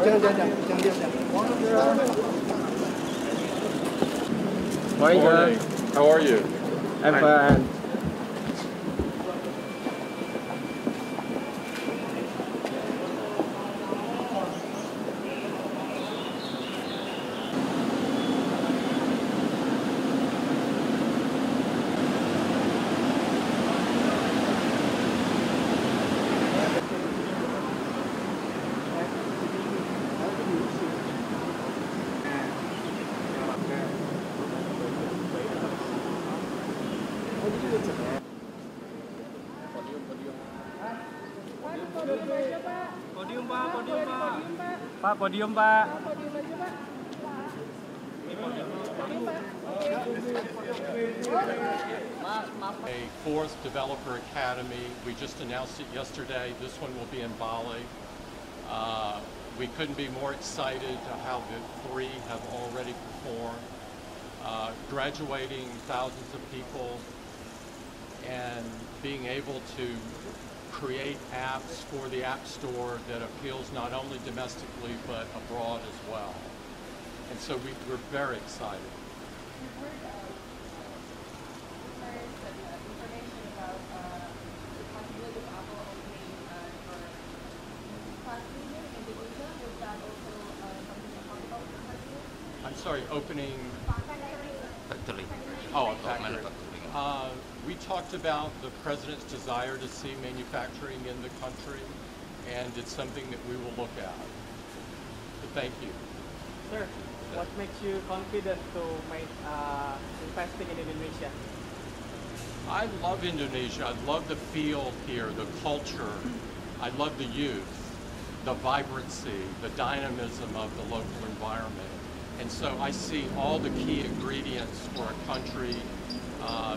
Jangan, jangan, jangan, jangan, jangan. Morning. Morning. How are you? I'm fine. Podium Pak. A fourth developer academy. We just announced it yesterday. This one will be in Bali. Uh, we couldn't be more excited to how the three have already performed, uh, graduating thousands of people and being able to create apps for the App Store that appeals not only domestically but abroad as well. And so we, we're very excited. I'm sorry, opening Factory. Oh, a factory. Uh, We talked about the president's desire to see manufacturing in the country, and it's something that we will look at. But thank you. Sir, what makes you confident to make uh, investing in Indonesia? I love Indonesia. I love the feel here, the culture. I love the youth, the vibrancy, the dynamism of the local environment. And so I see all the key ingredients for a country uh,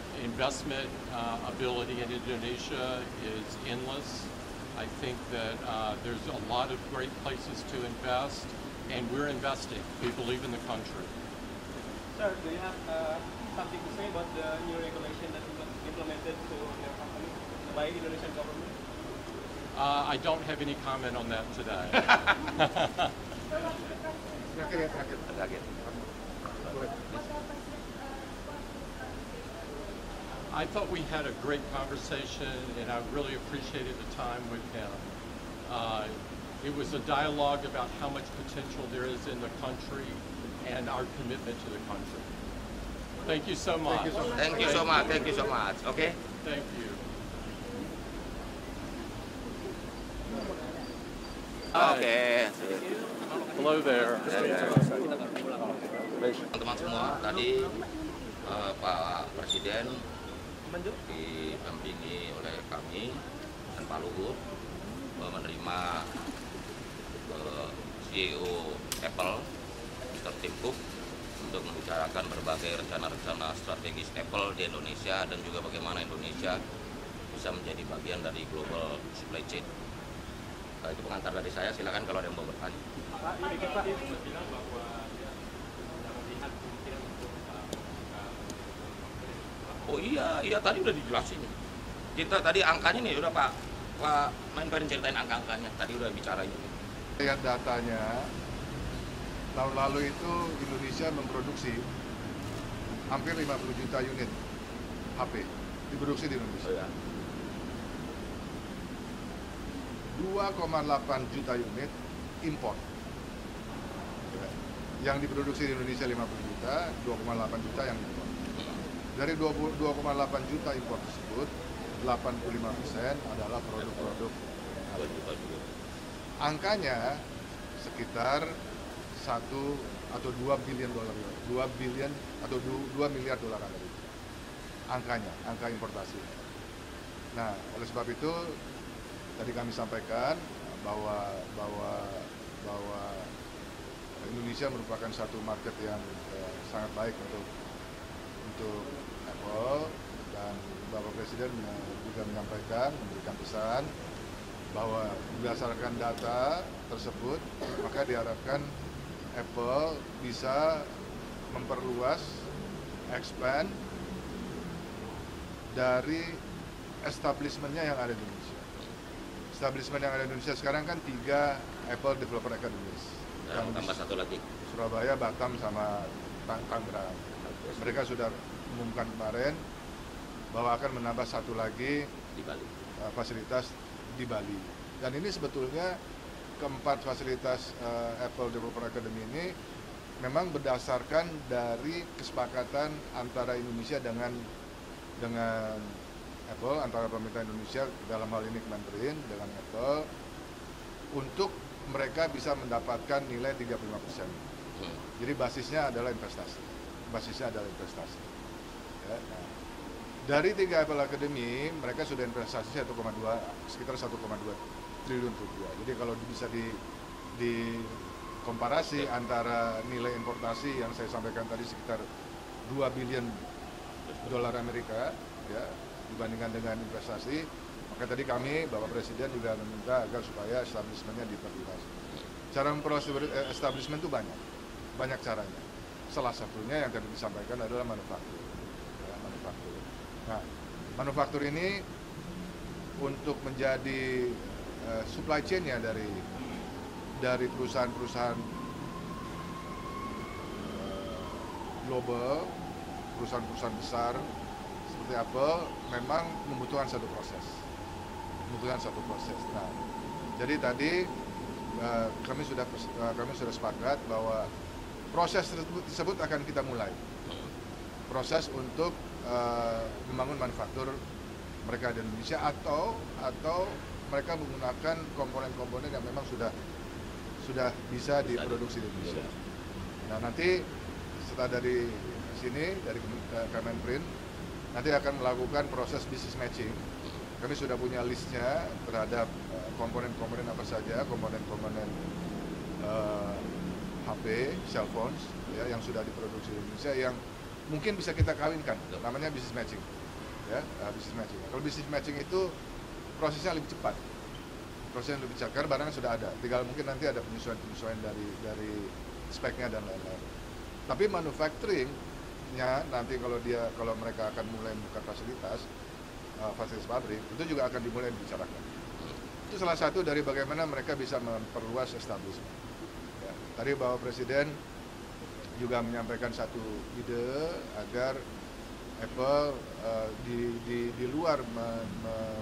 investment uh, ability in Indonesia is endless. I think that uh, there's a lot of great places to invest, and we're investing. We believe in the country. Sir, do you have uh, something to say about the new regulation that was implemented to your company by Indonesian government? Uh, I don't have any comment on that today. Terakhir ya, terakhir. Terakhir. I thought we had a great conversation, and I really appreciated the time with him. Uh, it was a dialogue about how much potential there is in the country and our commitment to the country. Thank you so much. you so much. Thank you so much. Thank you so much. Okay. Thank you. Oke. Hello there. Teman-teman tadi eh, Pak Presiden didampingi oleh kami dan Pak Luhut eh, menerima eh, CEO Apple, Mr. Tim Cook, untuk membicarakan berbagai rencana-rencana strategis Apple di Indonesia dan juga bagaimana Indonesia bisa menjadi bagian dari global supply chain. Eh, itu pengantar dari saya, silakan kalau ada yang mau bertanya. Pak, dikit Pak. Oh iya, iya tadi udah dijelasin. Kita tadi angkanya nih udah Pak Pak main pengen ceritain angka-angkanya. Tadi udah bicara ini. Lihat datanya, tahun lalu itu Indonesia memproduksi hampir 50 juta unit HP diproduksi di Indonesia. 2,8 juta unit import. Ya. Yang diproduksi di Indonesia 50 juta, 2,8 juta yang import. Dari 20 2,8 juta import tersebut, 85% adalah produk-produk angkanya sekitar satu atau dua bilion dolar 2 bilion atau 2 miliar dolar Amerika angkanya angka importasi. Nah oleh sebab itu tadi kami sampaikan bahwa bahwa Indonesia merupakan satu market yang eh, sangat baik untuk untuk Apple dan Bapak Presiden juga menyampaikan memberikan pesan bahwa berdasarkan data tersebut maka diharapkan Apple bisa memperluas expand dari establishmentnya yang ada di Indonesia. Establishment yang ada di Indonesia sekarang kan tiga Apple Developer Academies. Dan di tambah satu lagi. Surabaya, Batam, sama Tang- Tangerang. Mereka sudah umumkan kemarin bahwa akan menambah satu lagi di Bali. uh, fasilitas di Bali. Dan ini sebetulnya keempat fasilitas uh, Apple Developer Academy ini memang berdasarkan dari kesepakatan antara Indonesia dengan dengan Apple antara pemerintah Indonesia dalam hal ini Kementerian dengan Apple untuk mereka bisa mendapatkan nilai 35%. Hmm. Jadi basisnya adalah investasi. Basisnya adalah investasi. Ya, nah, dari tiga Apple Academy, mereka sudah investasi 1,2 sekitar 1,2 triliun rupiah. Jadi kalau bisa di di komparasi antara nilai importasi yang saya sampaikan tadi sekitar 2 billion dolar Amerika ya dibandingkan dengan investasi, maka tadi kami Bapak Presiden juga meminta agar supaya establishmentnya diperluas. Cara memperluas eh, establishment itu banyak, banyak caranya. Salah satunya yang tadi disampaikan adalah manufaktur. Ya, manufaktur. Nah, manufaktur ini untuk menjadi eh, supply chain-nya dari dari perusahaan-perusahaan eh, global, perusahaan-perusahaan besar seperti Apple memang membutuhkan satu proses, membutuhkan satu proses. Nah, jadi tadi eh, kami sudah eh, kami sudah sepakat bahwa proses tersebut, akan kita mulai proses untuk eh, membangun manufaktur mereka di Indonesia atau atau mereka menggunakan komponen-komponen yang memang sudah sudah bisa diproduksi di Indonesia. Nah nanti setelah dari sini dari eh, Kemenprint nanti akan melakukan proses business matching. Kami sudah punya listnya terhadap eh, komponen-komponen apa saja, komponen-komponen eh, HP, cell phones ya, yang sudah diproduksi di Indonesia yang mungkin bisa kita kawinkan. Namanya business matching. Ya, eh, business matching. Kalau business matching itu prosesnya lebih cepat. Prosesnya lebih cepat karena barangnya sudah ada. Tinggal mungkin nanti ada penyesuaian-penyesuaian dari dari speknya dan lain-lain. Tapi manufacturingnya nanti kalau dia kalau mereka akan mulai membuka fasilitas uh, fasilitas pabrik itu juga akan dimulai dibicarakan. Itu salah satu dari bagaimana mereka bisa memperluas establishment. Tadi Bapak Presiden juga menyampaikan satu ide agar Apple uh, di, di, di luar me- me-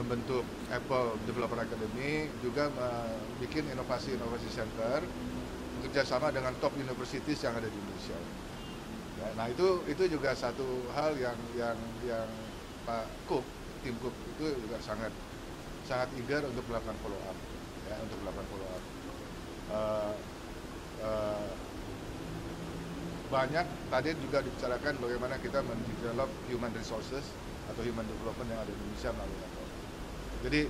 membentuk Apple Developer Academy juga bikin inovasi-inovasi center bekerjasama dengan top universities yang ada di Indonesia. Ya, nah itu itu juga satu hal yang yang yang Pak Cook, tim Cook itu juga sangat sangat eager untuk melakukan follow up, ya untuk melakukan follow up. Eh, eh, banyak tadi juga dibicarakan bagaimana kita mendevelop human resources atau human development yang ada di Indonesia melalui Apple. Jadi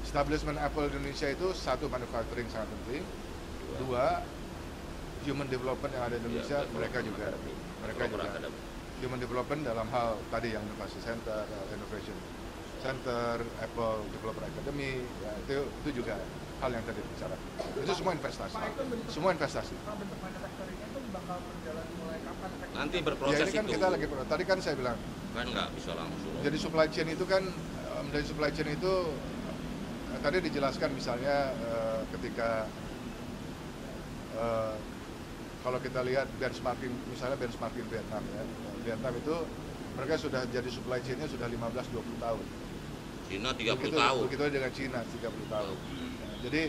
establishment Apple di Indonesia itu satu manufacturing sangat penting, dua human development yang ada di Indonesia Ya, mereka juga Academy. mereka juga Academy. human development dalam hal tadi yang inovasi center, uh, innovation center, Apple Developer Academy, ya, itu itu juga hal yang tadi dibicarakan. Itu semua investasi, semua investasi. Nanti Ya berproses ini kan itu kita lagi tadi kan saya bilang kan nggak bisa langsung. jadi supply chain itu kan menjadi supply chain itu eh, tadi dijelaskan misalnya eh, ketika eh, kalau kita lihat benchmarking misalnya benchmarking Vietnam ya Vietnam itu mereka sudah jadi supply chainnya sudah 15-20 tahun Cina 30 begitu, tahun. begitu dengan Cina 30 tahun Ya, jadi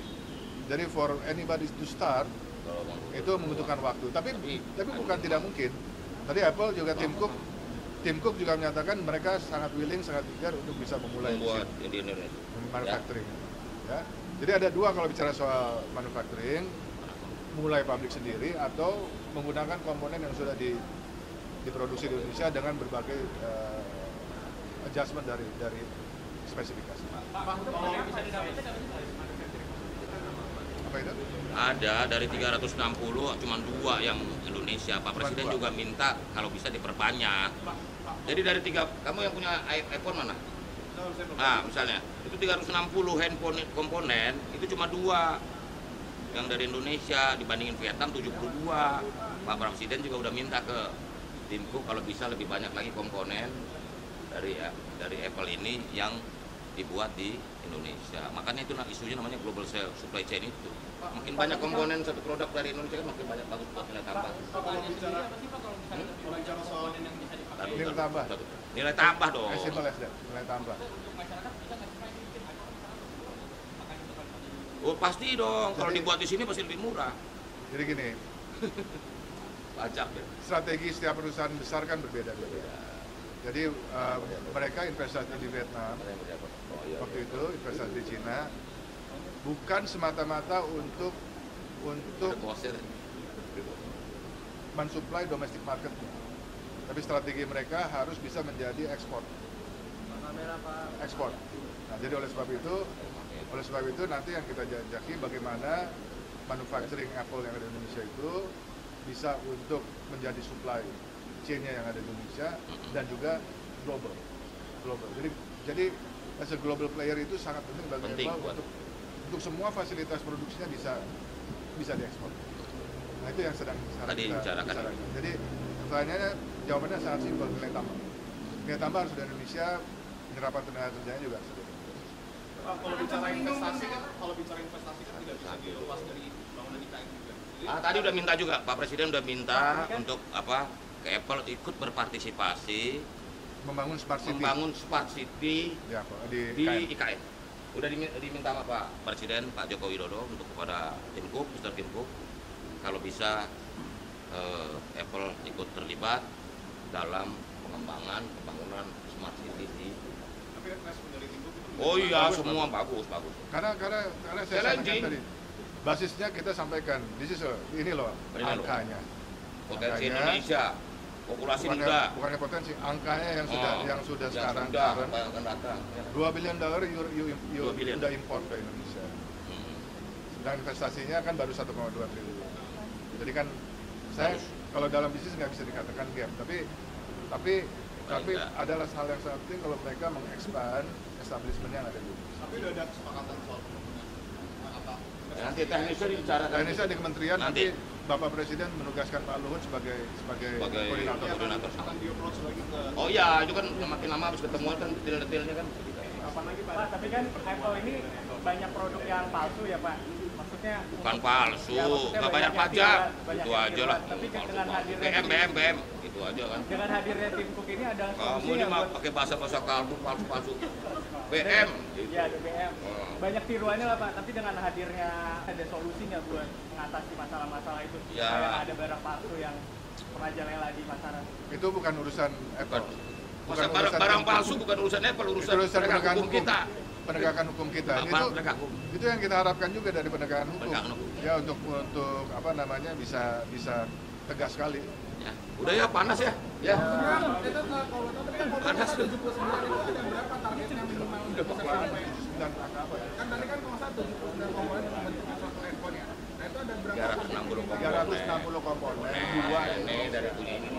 jadi for anybody to start itu membutuhkan waktu tapi Tapi- bukan tidak mungkin tadi Apple juga Tim Cook Tim Cook juga menyatakan mereka sangat willing sangat eager untuk bisa memulai di membuat di Indonesia. manufacturing ya jadi ada dua kalau bicara soal manufacturing mulai pabrik sendiri atau menggunakan komponen yang sudah di, diproduksi di Indonesia dengan berbagai eh, adjustment dari dari spesifikasi Apa itu? Ada dari 360 cuma dua yang Indonesia. Pak Presiden juga minta kalau bisa diperbanyak. Jadi dari tiga, kamu yang punya iPhone mana? Ah, misalnya itu 360 handphone komponen itu cuma dua yang dari Indonesia dibandingin Vietnam 72. Pak Presiden juga udah minta ke Tim Cook kalau bisa lebih banyak lagi komponen dari dari Apple ini yang dibuat di Indonesia. Makanya itu nah, isunya namanya global sale- supply chain itu. Makin banyak komponen satu produk dari Indonesia kan makin banyak bagus buat nilai tambah. Kalau bicara apa sih Pak kalau misalnya kalau bicara soal yang bisa dipakai Satu- Nilai tambah. Nilai tambah dong. Simple as that, nilai tambah. Pak kan tadi Oh pasti dong. Kalau dibuat di sini pasti lebih murah. Jadi gini, Pajak ya. strategi setiap perusahaan besar kan berbeda-beda. Jadi uh, mereka investasi di Vietnam waktu itu investasi di Cina bukan semata-mata untuk untuk mensuplai domestic market, tapi strategi mereka harus bisa menjadi ekspor. Ekspor. Nah, jadi oleh sebab itu, oleh sebab itu nanti yang kita jajaki bagaimana manufacturing Apple yang ada di Indonesia itu bisa untuk menjadi supply chain-nya yang ada di Indonesia dan juga global. Global. Jadi jadi as a global player itu sangat penting bagi Penting Apple buat- untuk untuk semua fasilitas produksinya bisa bisa diekspor. Nah itu yang sedang sekarang Tadi kita bicarakan. Jadi pertanyaannya jawabannya sangat simpel nilai tambah. Nilai tambah harus dari Indonesia, penyerapan tenaga kerjanya juga harus kalau bicara investasi kan kalau bicara investasi kan tidak bisa dilepas dari bangunan IKN juga. Jadi Ah, tadi udah minta juga, Pak Presiden udah minta untuk apa ke Apple ikut berpartisipasi Membangun smart city. membangun smart city ya, Pak, di, di KM. IKN. Udah dimi- diminta sama Pak Presiden Pak Joko Widodo untuk kepada Tim Cook, Mr. Tim Cook, kalau bisa eh, Apple ikut terlibat dalam pengembangan pembangunan smart city di tapi respon dari tim itu Oh iya, Bagus, semua bagus, bagus. Karena karena karena saya sampaikan tadi basisnya kita sampaikan this is a- ini loh Ini loh. angkanya. Potensi Angkanya, Indonesia, populasi bukannya, muda. bukannya potensi, angkanya yang sudah Oh, yang sudah sekarang sudah, apa yang akan datang. Ya. 2 billion dollar you, you, you, Dua billion. udah import ke Indonesia. Hmm. Dan investasinya kan baru 1,2 triliun. Jadi kan saya Bagus. kalau dalam bisnis nggak bisa dikatakan gap, tapi tapi tapi enggak. adalah hal yang sangat penting kalau mereka mengekspan establishment yang ada di Indonesia. tapi udah ada kesepakatan soal Ya, Nanti teknisnya dibicarakan. Indonesia di kementerian nanti, Nanti. Bapak Presiden menugaskan Pak Luhut sebagai sebagai, Sebagai koordinator. koordinator. akan di approach lagi ke Oh iya, itu kan makin lama habis ketemu kan detail-detailnya kan. Apa lagi Pak? Pak, tapi kan Apple ini banyak produk yang palsu ya Pak. Maksudnya Bukan palsu, Ya, nggak banyak bayar pajak, itu aja lah. Tapi kan Palsu, dengan hadirnya BM, BM, BM, itu aja kan. dengan hadirnya tim Cook ini ada Kamu ini mah buat pakai bahasa-bahasa kalbu, palsu-palsu. BM, gitu. Ya, ada BM. Oh. Banyak tiruannya lah Pak, tapi dengan hadirnya ada solusinya buat mengatasi masalah-masalah itu. Ya. Kayak ada barang palsu yang merajalela di pasaran. Itu bukan urusan Apple. Masa barang, barang palsu bukan urusan Apple, Itu urusan, urusan penegak penegakan hukum kita. Penegakan hukum kita. Apa itu penegak hukum? itu yang kita harapkan juga dari penegakan hukum. Penegakan hukum. Ya untuk untuk apa namanya bisa bisa tegas sekali. Ya. Udah ya panas ya. Ya. Panas. tuh. Kan tadi kan kalau ya itu ada berapa? 360 komponen. Nah, ini dari ini.